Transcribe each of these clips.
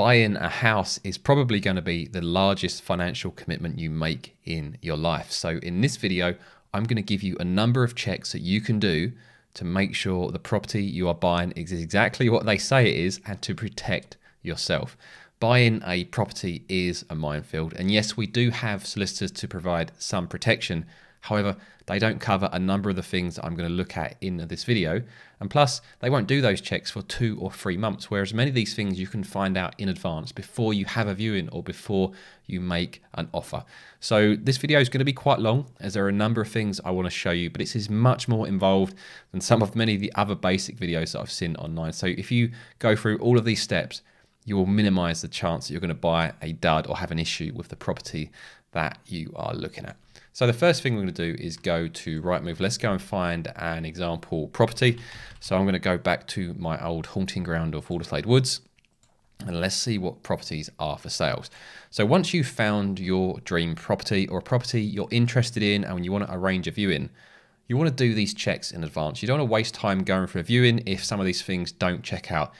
buying a house is probably going to be the largest financial commitment you make in your life. So in this video, I'm going to give you a number of checks that you can do to make sure the property you are buying is exactly what they say it is and to protect yourself. Buying a property is a minefield. And yes, we do have solicitors to provide some protection However, they don't cover a number of the things I'm going to look at in this video. And plus, they won't do those checks for two or three months, whereas many of these things you can find out in advance before you have a viewing or before you make an offer. So this video is going to be quite long as there are a number of things I want to show you, but it is much more involved than some of many of the other basic videos that I've seen online. So if you go through all of these steps, you will minimize the chance that you're going to buy a dud or have an issue with the property that you are looking at. So the first thing we're going to do is go to Rightmove. Let's go and find an example property. So I'm going to go back to my old haunting ground of Walderslade Woods and let's see what properties are for sales. So once you've found your dream property or a property you're interested in and you want to arrange a viewing, you want to do these checks in advance. You don't want to waste time going for a viewing if some of these things don't check out.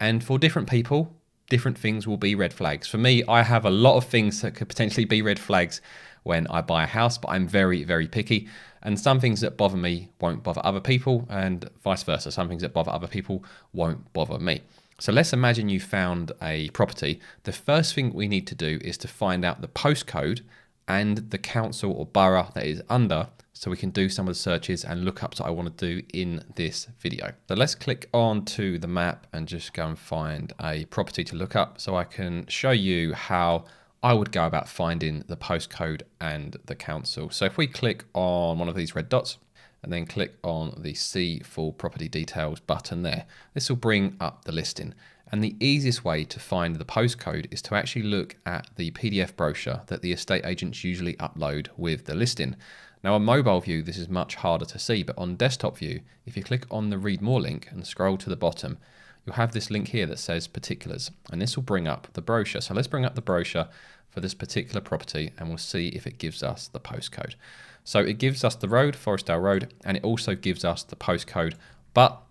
And for different people, different things will be red flags. For me, I have a lot of things that could potentially be red flags when I buy a house, but I'm very, very picky. And some things that bother me won't bother other people, and vice versa. Some things that bother other people won't bother me. So let's imagine you found a property. The first thing we need to do is to find out the postcode and the council or borough that is under so we can do some of the searches and lookups that I want to do in this video. So let's click on to the map and just go and find a property to look up so I can show you how I would go about finding the postcode and the council. So if we click on one of these red dots and then click on the see full property details button there, this will bring up the listing. And the easiest way to find the postcode is to actually look at the PDF brochure that the estate agents usually upload with the listing. Now on mobile view, this is much harder to see, but on desktop view, if you click on the read more link and scroll to the bottom, you'll have this link here that says particulars, and this will bring up the brochure. So let's bring up the brochure for this particular property and we'll see if it gives us the postcode. So it gives us the road, Forestdale Road, and it also gives us the postcode, but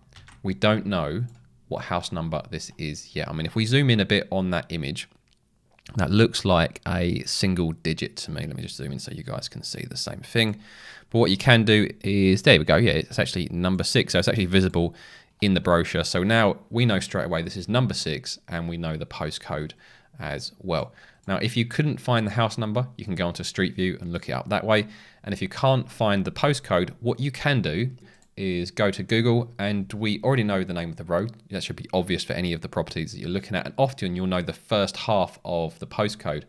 we don't know what house number this is yet. I mean, if we zoom in a bit on that image, that looks like a single digit to me. Let me just zoom in so you guys can see the same thing. But what you can do is, there we go, yeah, it's actually number six. So it's actually visible in the brochure. So now we know straight away this is number six and we know the postcode as well. Now, if you couldn't find the house number, you can go onto Street View and look it up that way. And if you can't find the postcode, what you can do is go to Google and we already know the name of the road. That should be obvious for any of the properties that you're looking at. And often you'll know the first half of the postcode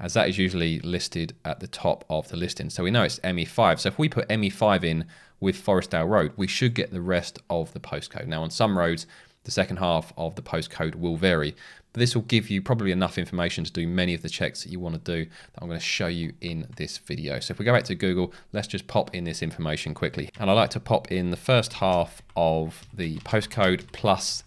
as that is usually listed at the top of the listing. So we know it's ME5. So if we put ME5 in with Forestdale Road, we should get the rest of the postcode. Now on some roads, the second half of the postcode will vary. This will give you probably enough information to do many of the checks that you want to do that I'm going to show you in this video. So if we go back to Google, let's just pop in this information quickly. And I like to pop in the first half of the postcode plus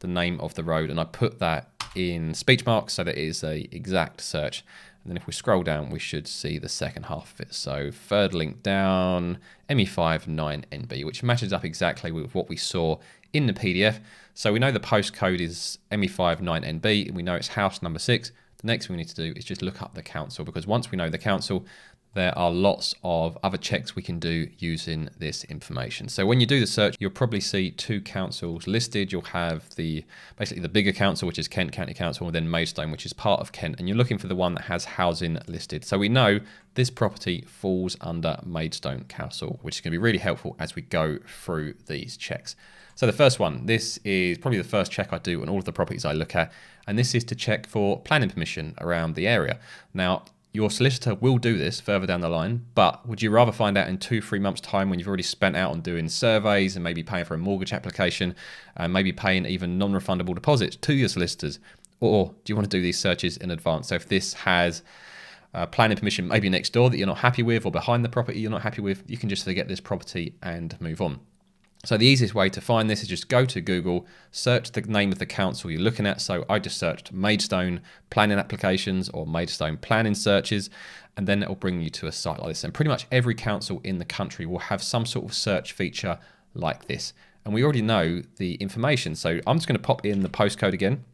the name of the road. And I put that in speech marks so that it is a exact search. And then if we scroll down, we should see the second half of it. So third link down, ME5 9NB, which matches up exactly with what we saw in the PDF. So we know the postcode is ME59NB, and we know it's house number six. The next thing we need to do is just look up the council because once we know the council, there are lots of other checks we can do using this information. So when you do the search, you'll probably see two councils listed. You'll have the basically the bigger council, which is Kent County Council, and then Maidstone, which is part of Kent. And you're looking for the one that has housing listed. So we know this property falls under Maidstone Council, which is going to be really helpful as we go through these checks. So the first one, this is probably the first check I do on all of the properties I look at, and this is to check for planning permission around the area. Now, your solicitor will do this further down the line, but would you rather find out in two, three months' time when you've already spent out on doing surveys and maybe paying for a mortgage application and maybe paying even non refundable deposits to your solicitors? Or do you want to do these searches in advance? So if this has uh, planning permission maybe next door that you're not happy with or behind the property you're not happy with, you can just forget this property and move on. So the easiest way to find this is just go to Google, search the name of the council you're looking at. So I just searched Maidstone planning applications or Maidstone planning searches, and then it will bring you to a site like this. And pretty much every council in the country will have some sort of search feature like this. And we already know the information. So I'm just going to pop in the postcode again.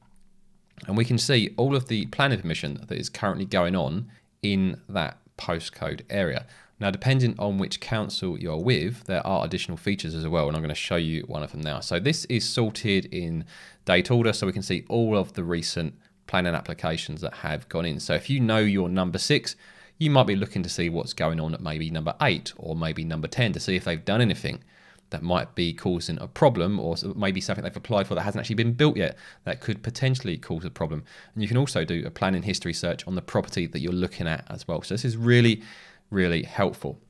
And we can see all of the planning permission that is currently going on in that postcode area. Now, depending on which council you're with, there are additional features as well, and I'm going to show you one of them now. So this is sorted in date order, so we can see all of the recent planning applications that have gone in. So if you know your number six, you might be looking to see what's going on at maybe number eight or maybe number 10 to see if they've done anything that might be causing a problem or maybe something they've applied for that hasn't actually been built yet that could potentially cause a problem. And you can also do a planning history search on the property that you're looking at as well. So this is really, really helpful.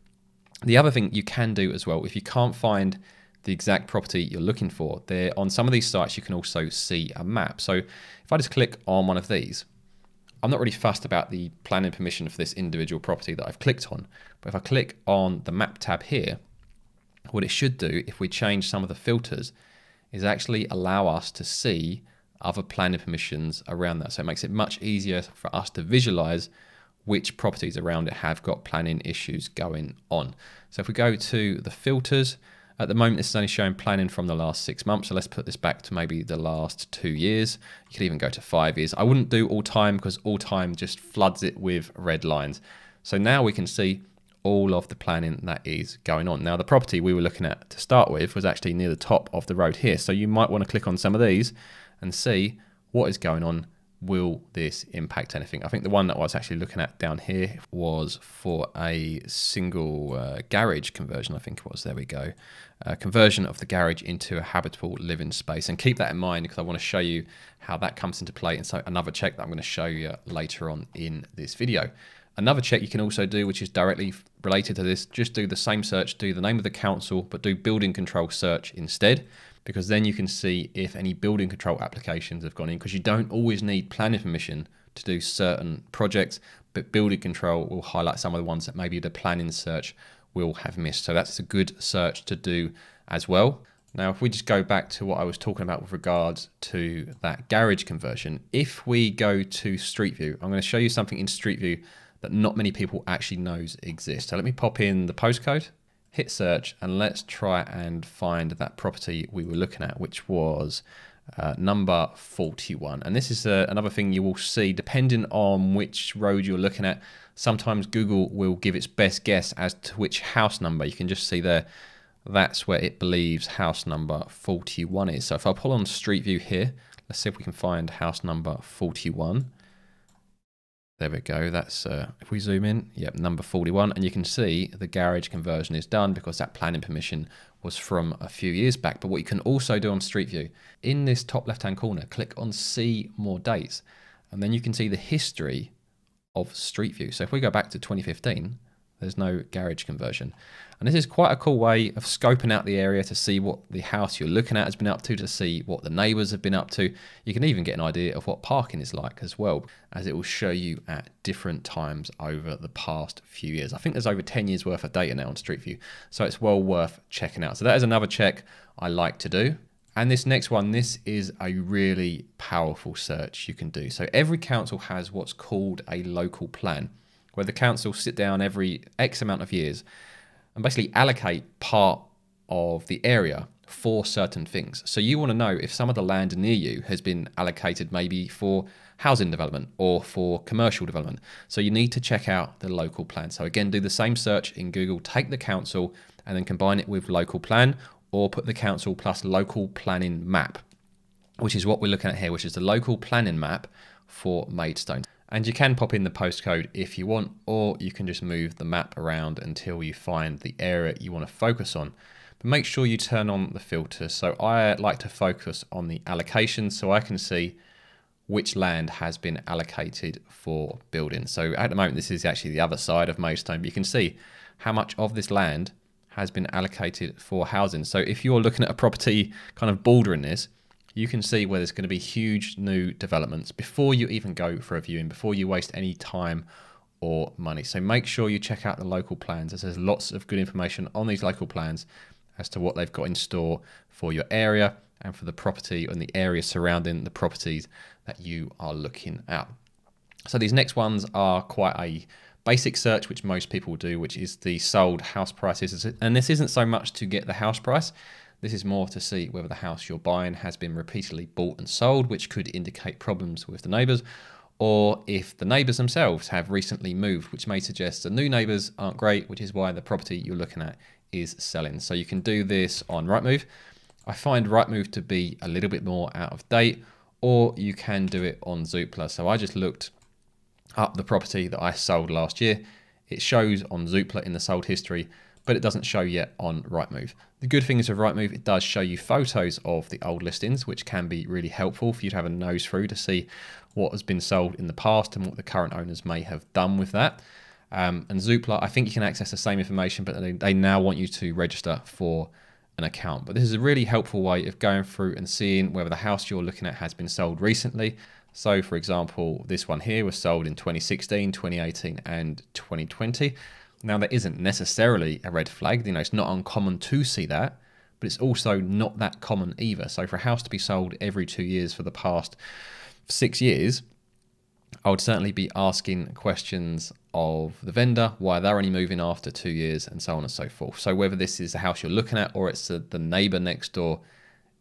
The other thing you can do as well, if you can't find the exact property you're looking for, there on some of these sites you can also see a map. So if I just click on one of these, I'm not really fussed about the planning permission for this individual property that I've clicked on. But if I click on the map tab here, what it should do if we change some of the filters is actually allow us to see other planning permissions around that. So it makes it much easier for us to visualize which properties around it have got planning issues going on. So if we go to the filters, at the moment, this is only showing planning from the last six months. So let's put this back to maybe the last two years. You could even go to five years. I wouldn't do all time because all time just floods it with red lines. So now we can see all of the planning that is going on. Now, the property we were looking at to start with was actually near the top of the road here. So you might want to click on some of these and see what is going on will this impact anything? I think the one that I was actually looking at down here was for a single uh, garage conversion, I think it was. There we go. Uh, conversion of the garage into a habitable living space. And keep that in mind because I want to show you how that comes into play. And so another check that I'm going to show you later on in this video. Another check you can also do, which is directly related to this, just do the same search, do the name of the council, but do building control search instead because then you can see if any building control applications have gone in because you don't always need planning permission to do certain projects, but building control will highlight some of the ones that maybe the planning search will have missed. So that's a good search to do as well. Now, if we just go back to what I was talking about with regards to that garage conversion, if we go to Street View, I'm going to show you something in Street View that not many people actually knows exists. So let me pop in the postcode hit search and let's try and find that property we were looking at, which was uh, number 41. And this is uh, another thing you will see, depending on which road you're looking at, sometimes Google will give its best guess as to which house number. You can just see there, that's where it believes house number 41 is. So if I pull on Street View here, let's see if we can find house number 41. There we go. That's uh, if we zoom in, yep, number 41, and you can see the garage conversion is done because that planning permission was from a few years back. But what you can also do on Street View, in this top left-hand corner, click on See More Dates, and then you can see the history of Street View. So if we go back to 2015, there's no garage conversion. And this is quite a cool way of scoping out the area to see what the house you're looking at has been up to, to see what the neighbours have been up to. You can even get an idea of what parking is like as well, as it will show you at different times over the past few years. I think there's over 10 years worth of data now on Street View, so it's well worth checking out. So that is another check I like to do. And this next one, this is a really powerful search you can do. So every council has what's called a local plan, where the council sit down every X amount of years and basically allocate part of the area for certain things. So you want to know if some of the land near you has been allocated maybe for housing development or for commercial development. So you need to check out the local plan. So again, do the same search in Google, take the council and then combine it with local plan or put the council plus local planning map, which is what we're looking at here, which is the local planning map for Maidstone. And you can pop in the postcode if you want, or you can just move the map around until you find the area you want to focus on. But make sure you turn on the filter. So I like to focus on the allocation so I can see which land has been allocated for building. So at the moment, this is actually the other side of Maidstone, but you can see how much of this land has been allocated for housing. So if you're looking at a property kind of bordering this, you can see where there's going to be huge new developments before you even go for a viewing, before you waste any time or money. So make sure you check out the local plans as there's lots of good information on these local plans as to what they've got in store for your area and for the property and the area surrounding the properties that you are looking at. So these next ones are quite a basic search, which most people do, which is the sold house prices. And this isn't so much to get the house price. This is more to see whether the house you're buying has been repeatedly bought and sold, which could indicate problems with the neighbours, or if the neighbours themselves have recently moved, which may suggest the new neighbours aren't great, which is why the property you're looking at is selling. So you can do this on Rightmove. I find Rightmove to be a little bit more out of date, or you can do it on Zoopla. So I just looked up the property that I sold last year. It shows on Zoopla in the sold history but it doesn't show yet on Rightmove. The good thing is with Rightmove, it does show you photos of the old listings, which can be really helpful for you to have a nose through to see what has been sold in the past and what the current owners may have done with that. Um, and Zoopla, I think you can access the same information, but they, they now want you to register for an account. But this is a really helpful way of going through and seeing whether the house you're looking at has been sold recently. So for example, this one here was sold in 2016, 2018, and 2020. Now, that isn't necessarily a red flag. You know, it's not uncommon to see that, but it's also not that common either. So, for a house to be sold every two years for the past six years, I would certainly be asking questions of the vendor, why they're only moving after two years, and so on and so forth. So, whether this is the house you're looking at or it's the neighbor next door,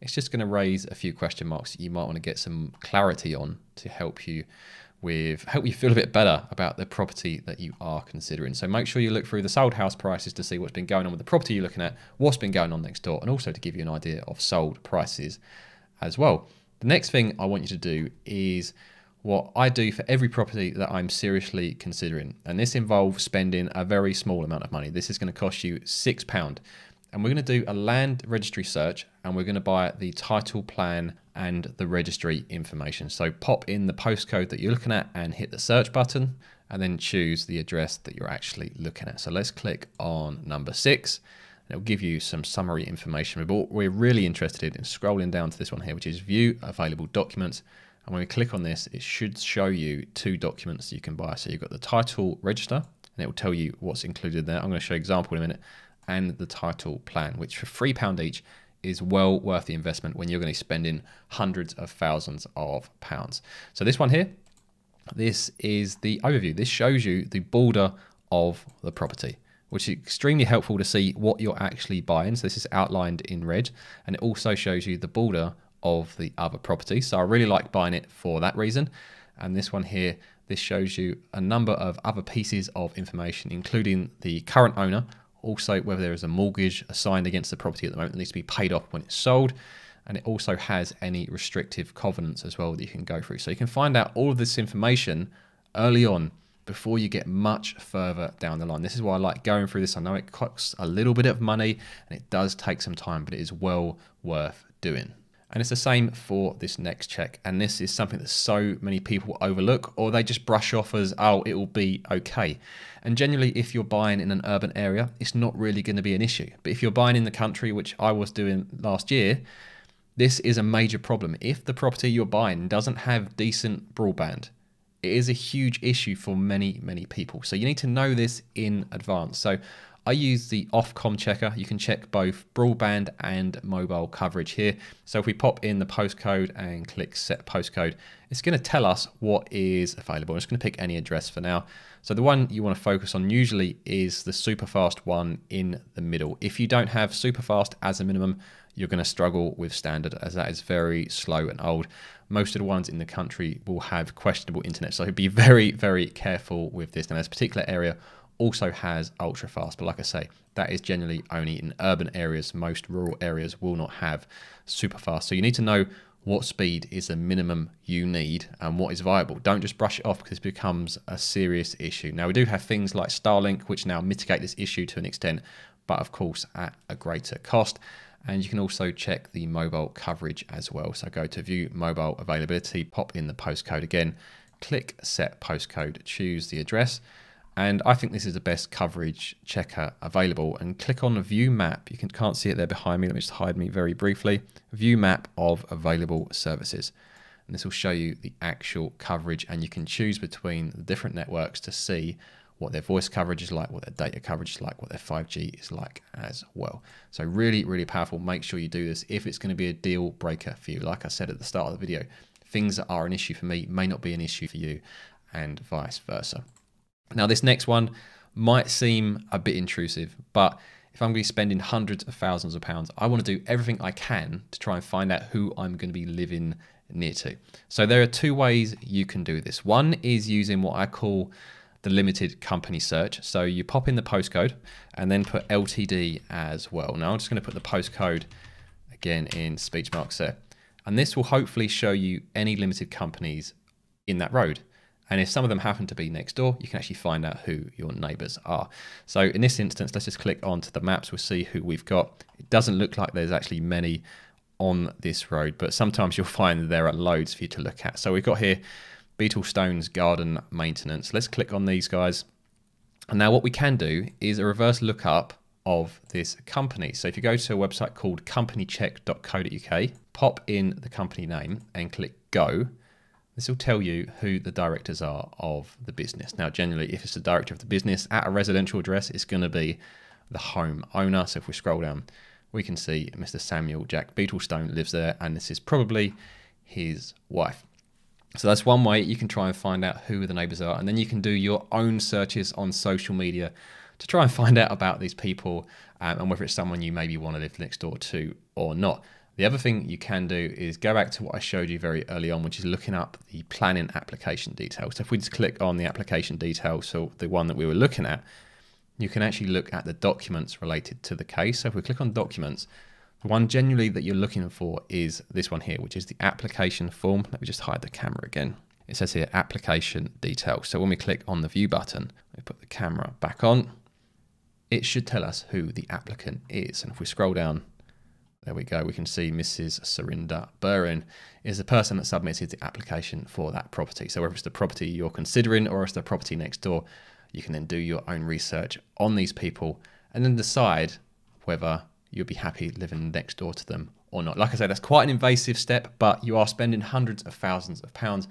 it's just going to raise a few question marks that you might want to get some clarity on to help you with help you feel a bit better about the property that you are considering. So make sure you look through the sold house prices to see what's been going on with the property you're looking at, what's been going on next door, and also to give you an idea of sold prices as well. The next thing I want you to do is what I do for every property that I'm seriously considering. And this involves spending a very small amount of money. This is going to cost you £6 and we're going to do a land registry search and we're going to buy the title plan and the registry information. So pop in the postcode that you're looking at and hit the search button and then choose the address that you're actually looking at. So let's click on number six. It'll give you some summary information. But we're really interested in scrolling down to this one here, which is view available documents. And when we click on this, it should show you two documents you can buy. So you've got the title register and it will tell you what's included there. I'm going to show you an example in a minute and the title plan, which for £3 each is well worth the investment when you're going to be spending hundreds of thousands of pounds. So this one here, this is the overview. This shows you the border of the property, which is extremely helpful to see what you're actually buying. So this is outlined in red, and it also shows you the border of the other property. So I really like buying it for that reason. And this one here, this shows you a number of other pieces of information, including the current owner, also whether there is a mortgage assigned against the property at the moment that needs to be paid off when it's sold. And it also has any restrictive covenants as well that you can go through. So you can find out all of this information early on before you get much further down the line. This is why I like going through this. I know it costs a little bit of money and it does take some time, but it is well worth doing. And it's the same for this next check. And this is something that so many people overlook or they just brush off as, oh, it will be okay. And generally, if you're buying in an urban area, it's not really going to be an issue. But if you're buying in the country, which I was doing last year, this is a major problem. If the property you're buying doesn't have decent broadband, it is a huge issue for many, many people. So you need to know this in advance. So I use the Ofcom checker. You can check both broadband and mobile coverage here. So if we pop in the postcode and click set postcode, it's going to tell us what is available. I'm just going to pick any address for now. So the one you want to focus on usually is the superfast one in the middle. If you don't have superfast as a minimum, you're going to struggle with standard as that is very slow and old. Most of the ones in the country will have questionable internet. So be very, very careful with this. Now a particular area also has ultra fast. But like I say, that is generally only in urban areas. Most rural areas will not have super fast. So you need to know what speed is the minimum you need and what is viable. Don't just brush it off because it becomes a serious issue. Now we do have things like Starlink, which now mitigate this issue to an extent, but of course at a greater cost. And you can also check the mobile coverage as well. So go to view mobile availability, pop in the postcode again, click set postcode, choose the address and I think this is the best coverage checker available. And click on the view map. You can, can't see it there behind me. Let me just hide me very briefly. View map of available services. And this will show you the actual coverage and you can choose between the different networks to see what their voice coverage is like, what their data coverage is like, what their 5G is like as well. So really, really powerful. Make sure you do this if it's going to be a deal breaker for you. Like I said at the start of the video, things that are an issue for me may not be an issue for you and vice versa. Now, this next one might seem a bit intrusive, but if I'm going to be spending hundreds of thousands of pounds, I want to do everything I can to try and find out who I'm going to be living near to. So there are two ways you can do this. One is using what I call the limited company search. So you pop in the postcode and then put LTD as well. Now I'm just going to put the postcode again in speech marks there. And this will hopefully show you any limited companies in that road. And if some of them happen to be next door, you can actually find out who your neighbors are. So in this instance, let's just click onto the maps. We'll see who we've got. It doesn't look like there's actually many on this road, but sometimes you'll find there are loads for you to look at. So we've got here Beetlestone's garden maintenance. Let's click on these guys. And now what we can do is a reverse lookup of this company. So if you go to a website called companycheck.co.uk, pop in the company name and click go, this will tell you who the directors are of the business. Now, generally, if it's the director of the business at a residential address, it's going to be the home owner. So if we scroll down, we can see Mr. Samuel Jack Beetlestone lives there, and this is probably his wife. So that's one way you can try and find out who the neighbors are, and then you can do your own searches on social media to try and find out about these people um, and whether it's someone you maybe want to live next door to or not. The other thing you can do is go back to what I showed you very early on, which is looking up the planning application details. So if we just click on the application details, so the one that we were looking at, you can actually look at the documents related to the case. So if we click on documents, the one generally that you're looking for is this one here, which is the application form. Let me just hide the camera again. It says here application details. So when we click on the view button, we put the camera back on, it should tell us who the applicant is. And if we scroll down there we go. We can see Mrs. Surinder Burren is the person that submitted the application for that property. So whether it's the property you're considering or it's the property next door, you can then do your own research on these people and then decide whether you'll be happy living next door to them or not. Like I said, that's quite an invasive step, but you are spending hundreds of thousands of pounds.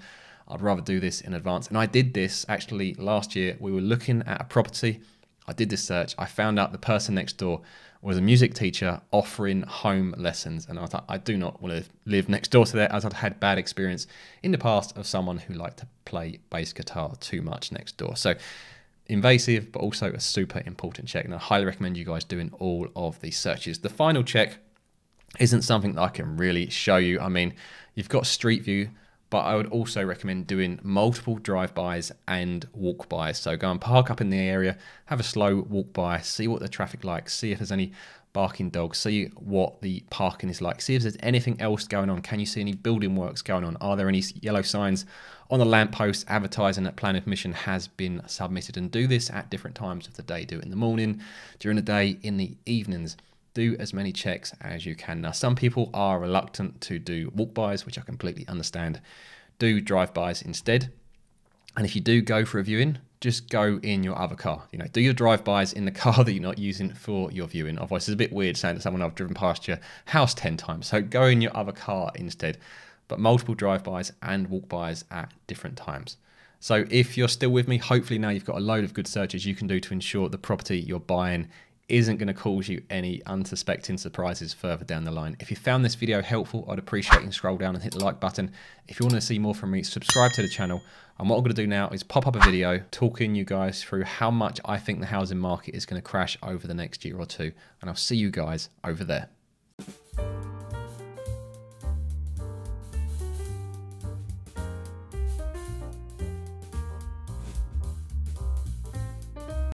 I'd rather do this in advance. And I did this actually last year. We were looking at a property. I did this search. I found out the person next door was a music teacher offering home lessons. And I thought, I do not want to live next door to that as I'd had bad experience in the past of someone who liked to play bass guitar too much next door. So invasive, but also a super important check. And I highly recommend you guys doing all of these searches. The final check isn't something that I can really show you. I mean, you've got Street View, but I would also recommend doing multiple drive-bys and walk-bys. So go and park up in the area, have a slow walk-by, see what the traffic like, see if there's any barking dogs, see what the parking is like, see if there's anything else going on. Can you see any building works going on? Are there any yellow signs on the lamppost advertising that planning permission has been submitted? And do this at different times of the day. Do it in the morning, during the day, in the evenings do as many checks as you can. Now, some people are reluctant to do walk-bys, which I completely understand. Do drive-bys instead. And if you do go for a viewing, just go in your other car. You know, do your drive-bys in the car that you're not using for your viewing. Otherwise, it's a bit weird saying to someone I've driven past your house 10 times. So go in your other car instead. But multiple drive-bys and walk-bys at different times. So if you're still with me, hopefully now you've got a load of good searches you can do to ensure the property you're buying isn't going to cause you any unsuspecting surprises further down the line. If you found this video helpful, I'd appreciate you scroll down and hit the like button. If you want to see more from me, subscribe to the channel. And what I'm going to do now is pop up a video talking you guys through how much I think the housing market is going to crash over the next year or two. And I'll see you guys over there.